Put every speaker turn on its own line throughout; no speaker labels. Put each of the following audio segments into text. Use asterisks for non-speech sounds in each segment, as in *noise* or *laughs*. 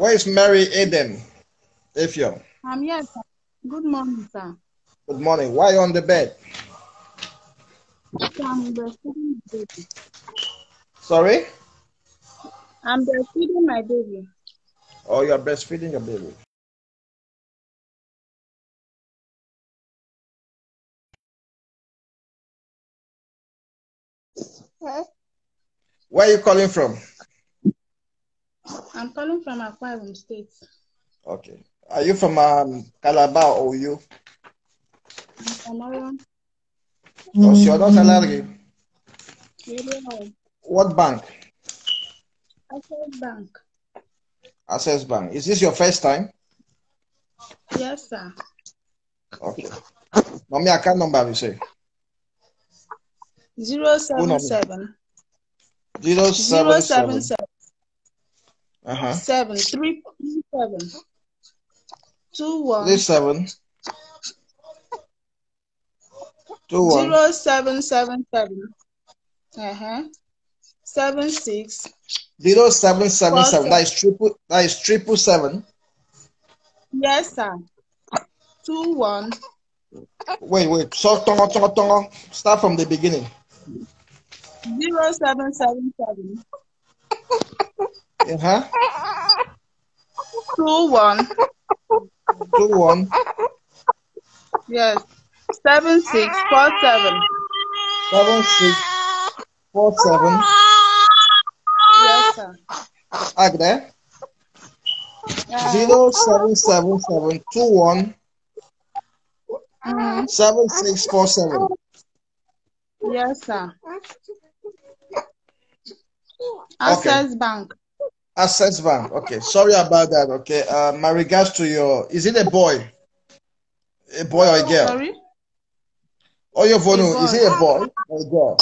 Where is Mary Eden? Efio.
I'm here, sir. Good morning, sir.
Good morning. Why you on the bed?
Sir, I'm breastfeeding my baby.
Sorry?
I'm breastfeeding my baby.
Oh, you're breastfeeding your baby? Where are you calling from?
I'm calling from Akwa Ibom State.
Okay. Are you from um, Calabar or you?
I'm from Oyo.
What's your daughter salary?
Area
What bank?
Access Bank.
Access Bank. Is this your first time?
Yes, sir.
Okay. Mommy, account number, we say.
Zero seven seven
Zero
zero
seven
seven
seven.
seven
Uh-huh.
seven three seven two one
Three seven. Two one.
zero seven seven seven. Uh-huh. Seven six
Zero seven seven
Four
seven. That is triple. That is triple seven.
Yes, sir. Two one
Wait, wait. So tongo tongo tongo. Start from the beginning.
zero seven seven seven *laughs*
Uh huh.
two one. yes seven six four seven
Seven six four seven.
yes sir
Ag there.
Uh,
Zero seven seven seven two one
mm,
seven six four seven.
yes sir access bank
Access Bank. Okay. Sorry about that. Okay. Uh, my regards to your. Is it a boy? A boy or a girl?
sorry
Oh, your phone.
A
Is it a boy or a girl?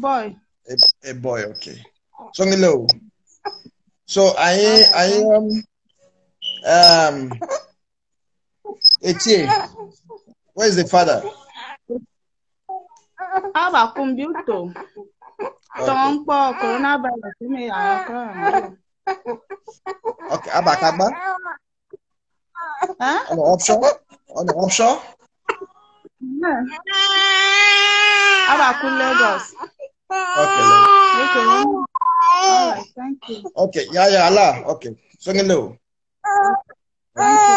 boy
A, a boy. Okay. So hello. So I I am um. Etie. Where is the father?
abakumbuto tó ń pọ coronavirus ní àyọkọ
Okay. Ah, Abakaba.
ẹ
On the option. On the option.
abaku ah, Lagos
Okay. Lord.
okay all right thank you
Okay. Yeah, yeah. Allah. Okay. So hello.
thank you.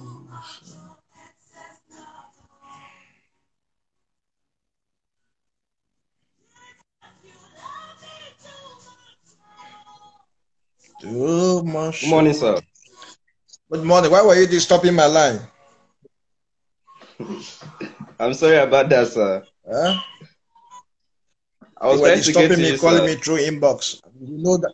Good morning, sir.
Good morning. Why were you disturbing my line? *laughs*
I'm sorry about that, sir.
Huh?
I was
you were disturbing
to
me,
you,
calling
sir.
me through inbox. You know that.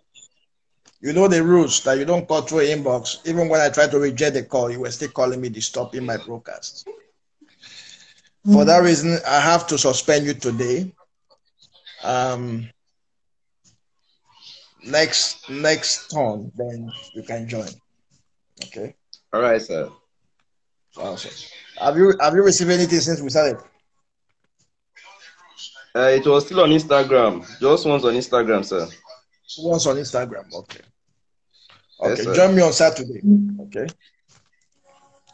You know the rules that you don't call through inbox. Even when I try to reject the call, you were still calling me, disturbing my broadcast. For that reason, I have to suspend you today. Um, next next turn, then you can join. Okay.
All right, sir.
Awesome. Have you have you received anything since we started?
Uh, it was still on Instagram. Just once on Instagram, sir.
Once on Instagram. Okay. Okay.
sir.
Join me on Saturday. Okay.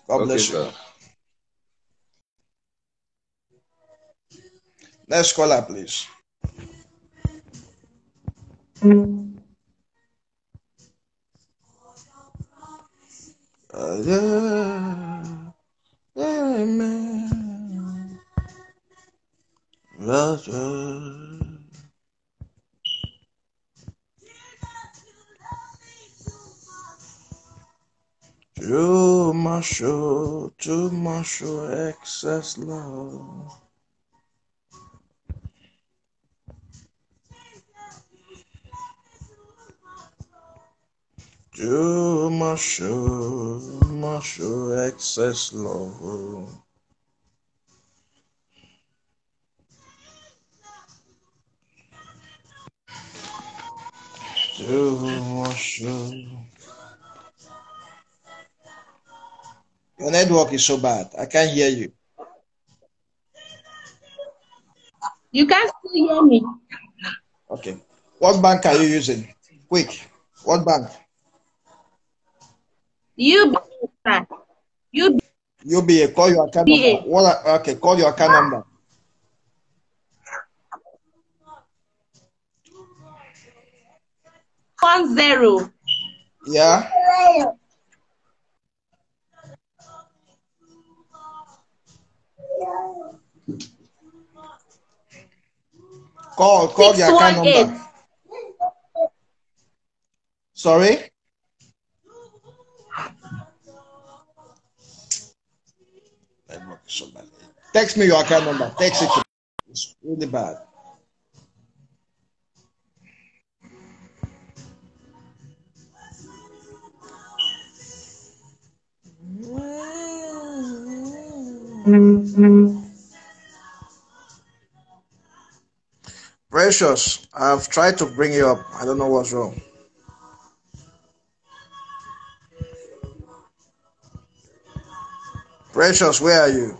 God
Okay,
bless you.
sir.
Next caller, please. Uh, Uh, yeah. Amen. That's right. To my show, to my show, excess love. To my show, my show, excess love. Show. Your network is so bad. I can't hear you.
You can still hear me.
Okay. What bank are you using? Quick. What bank?
You, sir. You,
UBA. Call your account
UBA.
number. What? Okay. Call your account number.
one zero.
Yeah. Call. Call the account
618.
number. Sorry. Network is so bad. Text me your account number. Text it. to. It's really bad. Precious, I've tried to bring you up. I don't know what's wrong. Precious, where are you?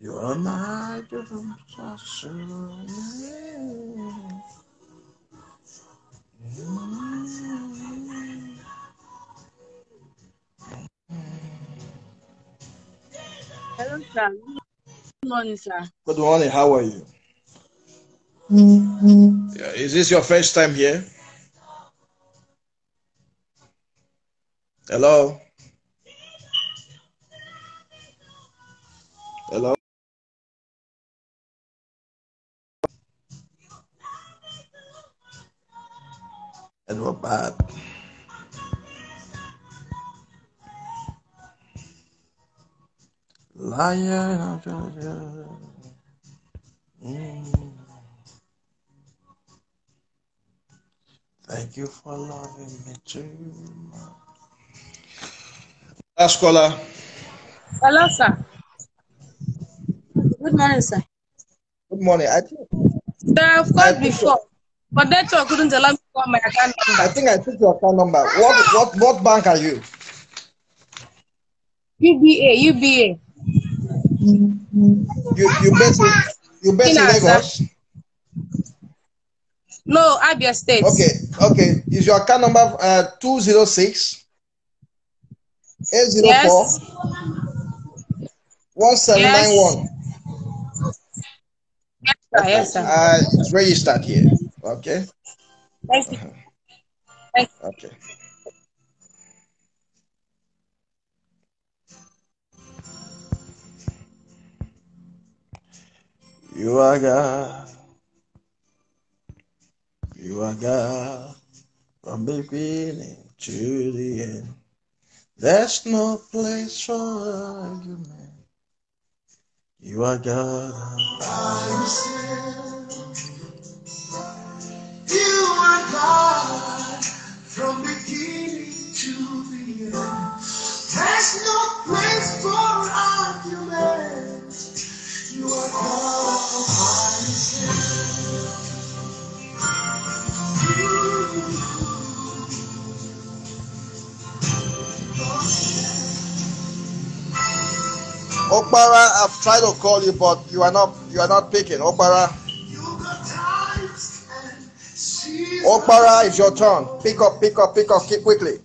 You are my different
sir. Good morning, sir.
Good morning. How are you? Yeah, is this your first time here? Hello? Hello? And we're bad. Thank you for loving me too much. Last caller.
Hello, sir. Good morning, sir.
Good morning. I think
Sir, I've
I
called
think
before, but network couldn't allow me to call my account number.
I
number.
think I took your account number. What what what bank are you?
UBA, UBA.
You you based you based in
Yes.
Lagos?
No, Abia State.
Okay, okay. Is your account number uh two zero six eight zero four
Yes.
one seven nine one?
Sir, yes, sir.
Uh it's registered here. Okay,
Thank you. Thank
okay. You are God. You are God from beginning to the end. There's no place for argument. You are God.
You are God from beginning to the end. There's no place for argument. You are God
Okpara, I've tried to call you, but you are not you are not picking. Okpara. Okpara, it's your turn. Pick up, pick up, pick up, keep quickly.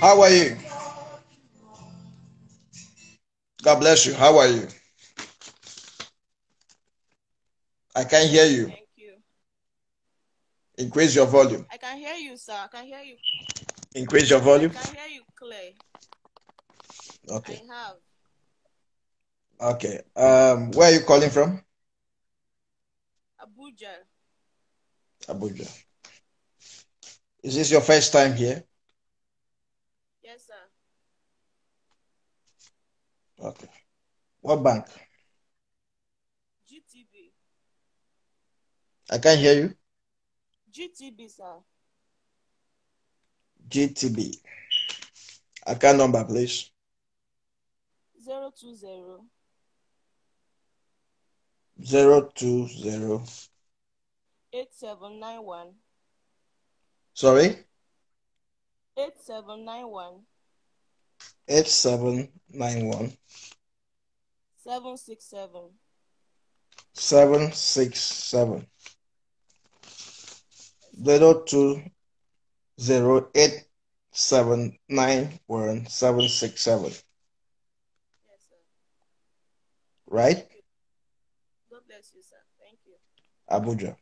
How are you? God bless you. How are you? I can't hear you.
Thank you.
Increase your volume.
I can hear you, sir. I can hear you.
Increase your volume.
I can hear you clear.
Okay.
I have
Okay. Um, where are you calling from?
Abuja.
Abuja. Is this your first time here?
Yes, sir.
Okay. What bank?
GTB.
I can't hear you.
GTB, sir.
GTB. Account number, please.
Zero two zero
Zero two zero.
eight seven nine one
Sorry.
eight seven nine one
Eight seven nine one
seven six seven
seven six seven. Zero two zero eight seven nine one seven six seven.
Yes, sir.
Right?
God bless you, sir. Thank you.
Abuja.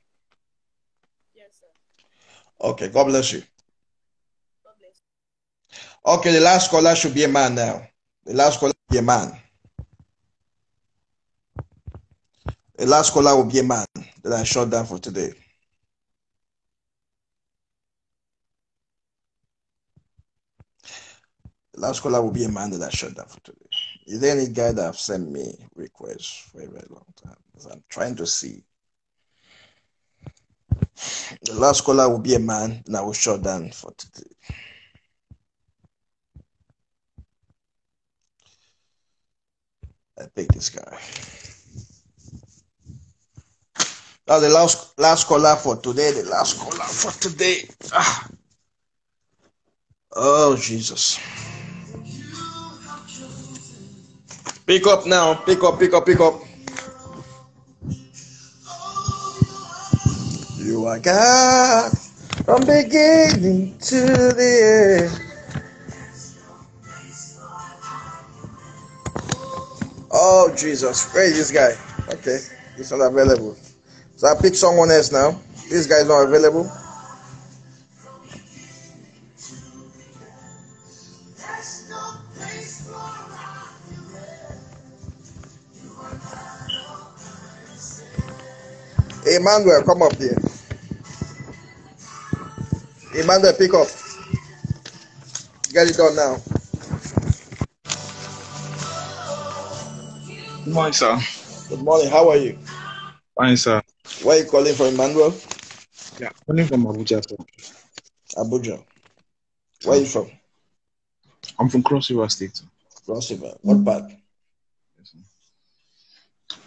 Yes, sir.
Okay. God bless you.
God bless you.
Okay. The last caller should be a man now. The last caller will be a man. The last caller will be a man that I shut down for today. Last caller will be a man that I shut down for today. Is there any guy that have sent me requests for a very long time? I'm trying to see. The last caller will be a man I will shut down for today. I pick this guy. Now the last last caller for today. The last caller for today. Ah. Oh Jesus! Pick up now. Pick up. Pick up. Pick up. You are God from beginning to the end. Oh Jesus! Where is this guy? Okay, he's not available. So I pick someone else now. This guy's not available. Emmanuel, come up here. Emmanuel, pick up. Get it done now.
Good morning, sir.
Good morning. How are you?
Fine, sir.
Where are you calling from, Emmanuel?
Yeah, calling from Abuja, sir.
Abuja. Where are you from?
I'm from Cross River State.
Cross River. What mm. part?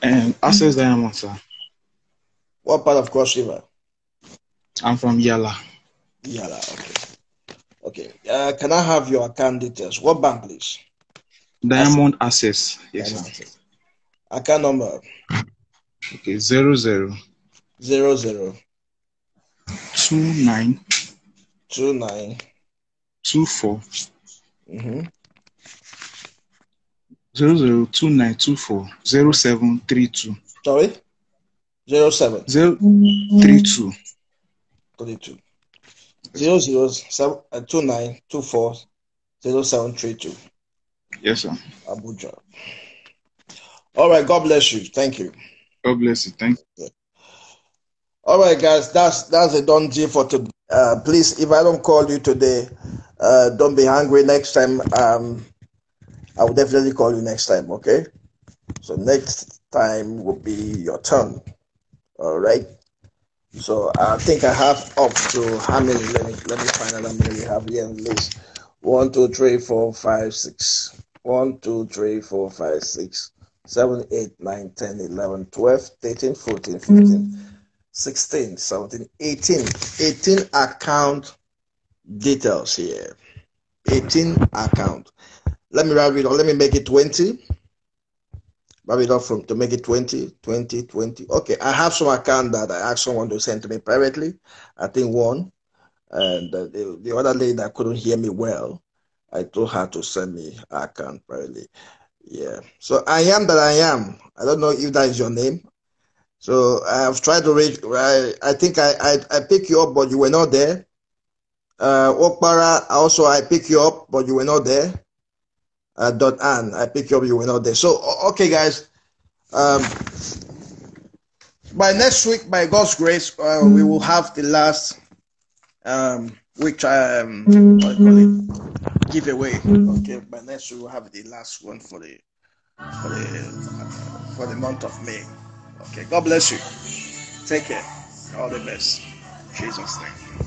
And Access Diamond, sir.
What part of Cross River?
I'm from Yala.
Yala. Okay. Okay. Uh, can I have your account details? What bank, please?
Diamond Access. Yes,
Diamond
sir.
Account number
Okay, zero zero
zero zero
two nine
two nine.
two four
Mm-hmm.
zero zero two nine two four zero seven three two
Sorry. Zero seven
zero three two.
thirty two. Zero zero seven uh, two nine two four zero seven three two.
Yes, sir.
Abuja. All right. God bless you. Thank you.
God bless you. Thank you.
All right, guys, that's that's a done deal for today. Uh, please, if I don't call you today, uh, don't be hungry. Next time, um, I will definitely call you next time. Okay. So next time will be your turn. All right. So I think I have up to how many? Let me let me find out how many we have here on the list. One, two, three, four, five, six. One, two, three, four, five, six, seven, eight, nine, ten, eleven, twelve, thirteen, fourteen, fifteen, mm-hmm. sixteen, seventeen, eighteen. Eighteen account details here. 18 account. Let me write it on. Let me make it 20. It up from to make it 20, 20, 20. Okay, I have some account that I asked someone to send to me privately. I think one. And uh, the, the other lady that couldn't hear me well, I told her to send me account privately. Yeah. So I am that I am. I don't know if that is your name. So I have tried to reach. I, I think I, I I picked you up, but you were not there. Uh, Okpara, also I picked you up, but you were not there. Uh, dot Ann, I you up, you were not there. So okay, guys. Um, by next week, by God's grace, uh, we will have the last um which um what do it giveaway. Okay, by next week we'll have the last one for the for the for the month of May. Okay, God bless you. Take care. All the best. Jesus' name.